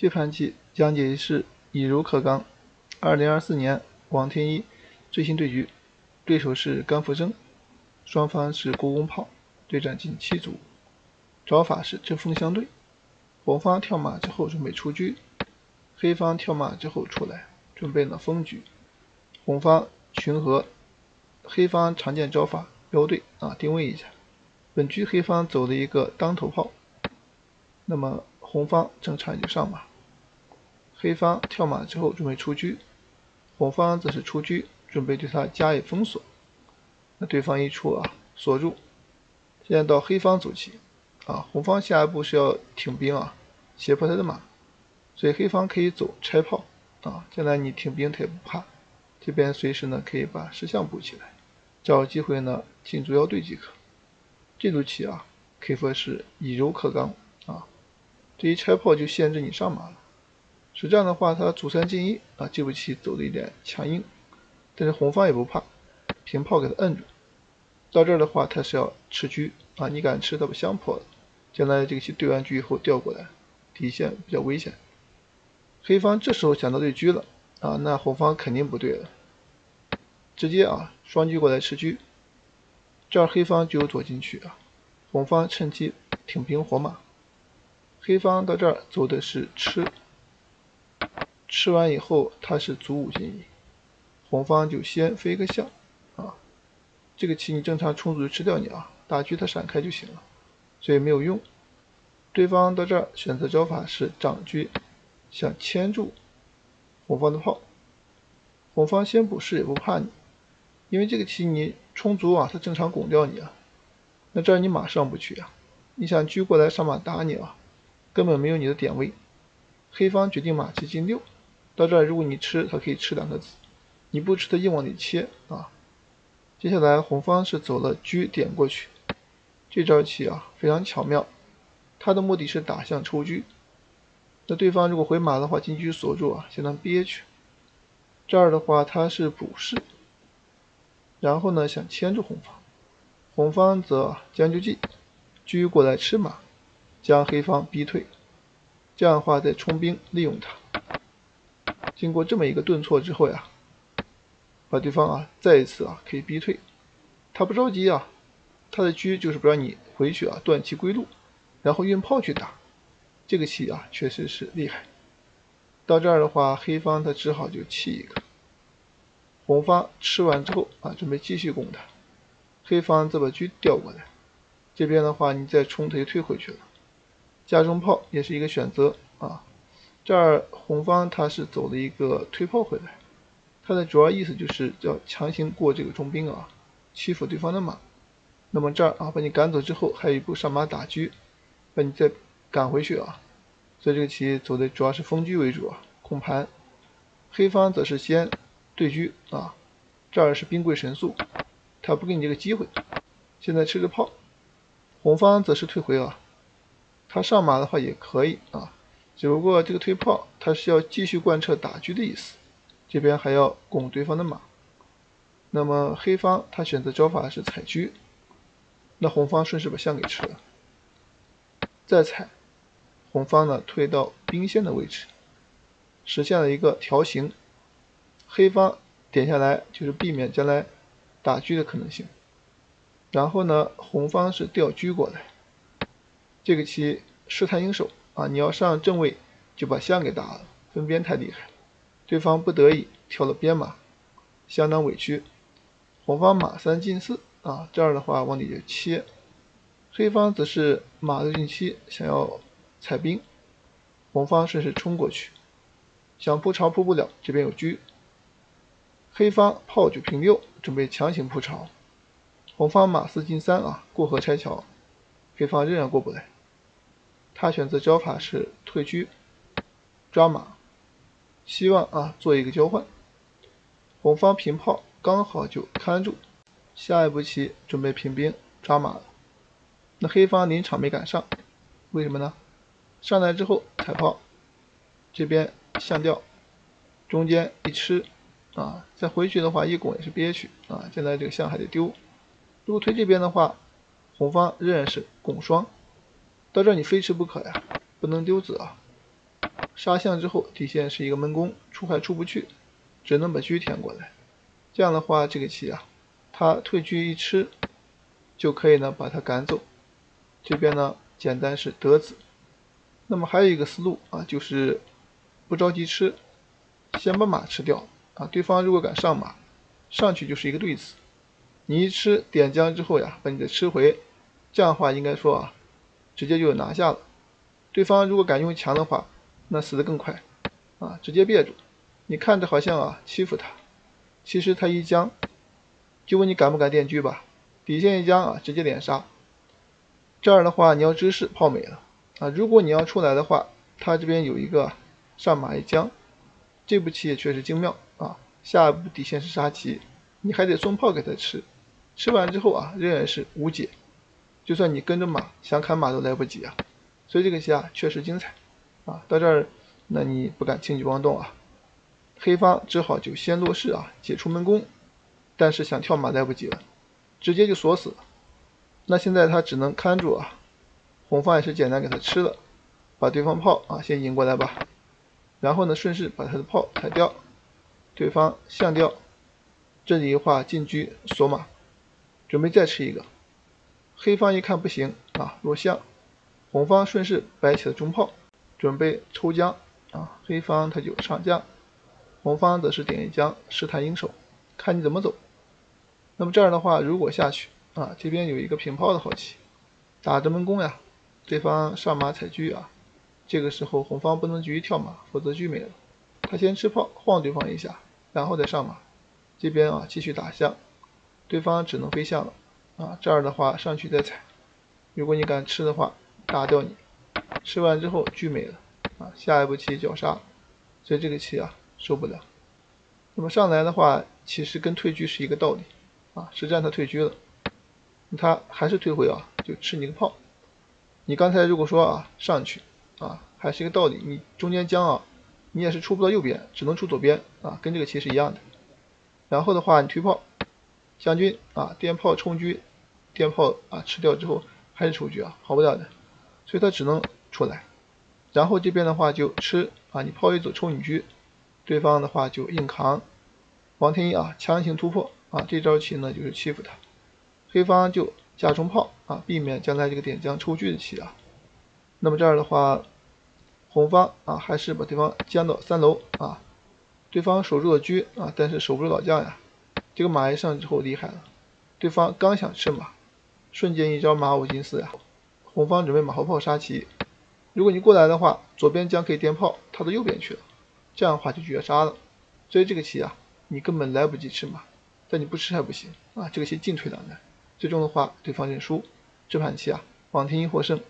接盘棋讲解是以柔克刚。二零二四年王天一最新对局，对手是甘福生，双方是国公炮，对战近七组，招法是针锋相对。红方跳马之后准备出车，黑方跳马之后出来准备了封局。红方群合，黑方常见招法标对啊，定位一下。本局黑方走了一个当头炮，那么红方正常就上马。黑方跳马之后准备出车，红方则是出车，准备对他加以封锁。那对方一出啊，锁住。现在到黑方走棋啊，红方下一步是要挺兵啊，胁迫他的马，所以黑方可以走拆炮啊，将来你挺兵他也不怕。这边随时呢可以把石象补起来，找机会呢进卒腰对即可。这组棋啊可以说是以柔克刚啊，这一拆炮就限制你上马了。实这样的话，他主三进一啊，这步棋走的有点强硬，但是红方也不怕，平炮给他摁住。到这儿的话，他是要吃车啊，你敢吃，他不相破了。将来这个棋对完车以后调过来，底线比较危险。黑方这时候想到对车了啊，那红方肯定不对了，直接啊双车过来吃车，这儿黑方就有左进去啊，红方趁机挺平活马。黑方到这儿走的是吃。吃完以后，他是卒五进一，红方就先飞个象啊。这个棋你正常冲卒就吃掉你啊，打车他闪开就行了，所以没有用。对方到这儿选择招法是长车，想牵住红方的炮。红方先补士也不怕你，因为这个棋你冲卒啊，他正常拱掉你啊。那这儿你马上不去啊，你想车过来上马打你啊，根本没有你的点位。黑方决定马七进六。到这儿，如果你吃，他可以吃两个子；你不吃，他硬往里切啊。接下来红方是走了车点过去，这招棋啊非常巧妙，他的目的是打象抽车。那对方如果回马的话，进车锁住啊，相当憋屈。这儿的话他是补士，然后呢想牵住红方，红方则将就计，车过来吃马，将黑方逼退，这样的话再冲兵利用他。经过这么一个顿挫之后呀，把对方啊再一次啊可以逼退，他不着急啊，他的车就是不让你回去啊，断其归路，然后运炮去打，这个棋啊确实是厉害。到这儿的话，黑方他只好就弃一个，红方吃完之后啊，准备继续攻他，黑方再把车调过来，这边的话你再冲他就退回去了，加中炮也是一个选择啊。这儿红方他是走了一个推炮回来，他的主要意思就是要强行过这个中兵啊，欺负对方的马。那么这儿啊把你赶走之后，还有一步上马打车，把你再赶回去啊。所以这个棋走的主要是封车为主啊，控盘。黑方则是先对车啊，这儿是兵贵神速，他不给你这个机会。现在吃着炮，红方则是退回啊，他上马的话也可以啊。只不过这个推炮，他是要继续贯彻打车的意思，这边还要拱对方的马。那么黑方他选择招法是踩车，那红方顺势把象给吃了，再踩，红方呢退到兵线的位置，实现了一个条形。黑方点下来就是避免将来打车的可能性。然后呢，红方是调车过来，这个棋试探应手。啊，你要上正位，就把象给打了，分边太厉害了，对方不得已跳了边马，相当委屈。红方马三进四啊，这样的话往里就切，黑方则是马六进七，想要踩兵，红方顺势冲过去，想扑巢扑不了，这边有车，黑方炮九平六，准备强行扑巢，红方马四进三啊，过河拆桥，黑方仍然过不来。他选择交法是退车抓马，希望啊做一个交换。红方平炮刚好就看住，下一步棋准备平兵抓马了。那黑方临场没赶上，为什么呢？上来之后踩炮，这边象掉，中间一吃啊，再回去的话一拱也是憋屈啊，现在这个象还得丢。如果推这边的话，红方仍然是拱双。到这你非吃不可呀，不能丢子啊！杀象之后，底线是一个闷弓，出还出不去，只能把车填过来。这样的话，这个棋啊，他退车一吃，就可以呢把他赶走。这边呢，简单是得子。那么还有一个思路啊，就是不着急吃，先把马吃掉啊。对方如果敢上马，上去就是一个对子。你一吃点将之后呀，把你的吃回，这样的话应该说啊，直接就拿下了。对方如果敢用强的话，那死得更快啊，直接别住。你看着好像啊欺负他，其实他一将，就问你敢不敢电车吧。底线一将啊，直接连杀。这样的话你要知势炮没了啊。如果你要出来的话，他这边有一个上马一将，这步棋也确实精妙啊。下一步底线是杀棋，你还得送炮给他吃。吃完之后啊，仍然是无解，就算你跟着马想砍马都来不及啊，所以这个棋啊确实精彩啊。到这儿，那你不敢轻举妄动啊，黑方只好就先落士啊，解除门弓，但是想跳马来不及了，直接就锁死了。那现在他只能看住啊，红方也是简单给他吃了，把对方炮啊先引过来吧，然后呢顺势把他的炮抬掉，对方象掉，这里的话进车锁马。准备再吃一个，黑方一看不行啊，落象，红方顺势摆起了中炮，准备抽将啊，黑方他就上将，红方则是点一将，试探应手，看你怎么走。那么这样的话，如果下去啊，这边有一个平炮的好棋，打着闷弓呀，对方上马踩车啊，这个时候红方不能急于跳马，否则车没了。他先吃炮晃对方一下，然后再上马，这边啊继续打象。对方只能飞象了啊！这样的话上去再踩，如果你敢吃的话，打掉你。吃完之后车没了啊！下一步棋绞杀，所以这个棋啊受不了。那么上来的话，其实跟退车是一个道理啊。实战他退车了，他还是退回啊，就吃你个炮。你刚才如果说啊上去啊，还是一个道理。你中间将啊，你也是出不到右边，只能出左边啊，跟这个棋是一样的。然后的话，你推炮。将军啊，电炮冲车，电炮啊吃掉之后还是出车啊，跑不了的，所以他只能出来。然后这边的话就吃啊，你炮一走抽你车，对方的话就硬扛。王天一啊强行突破啊，这招棋呢就是欺负他。黑方就加中炮啊，避免将来这个点将抽车的棋啊。那么这样的话，红方啊还是把对方将到三楼啊，对方守住了车啊，但是守不住老将呀。这个马一上之后厉害了，对方刚想吃马，瞬间一招马五进四呀，红方准备马后炮杀棋，如果你过来的话，左边将可以垫炮，他到右边去了，这样的话就绝杀了。所以这个棋啊，你根本来不及吃马，但你不吃还不行。啊，这个棋进退两难，最终的话对方认输，这盘棋啊，王天一获胜。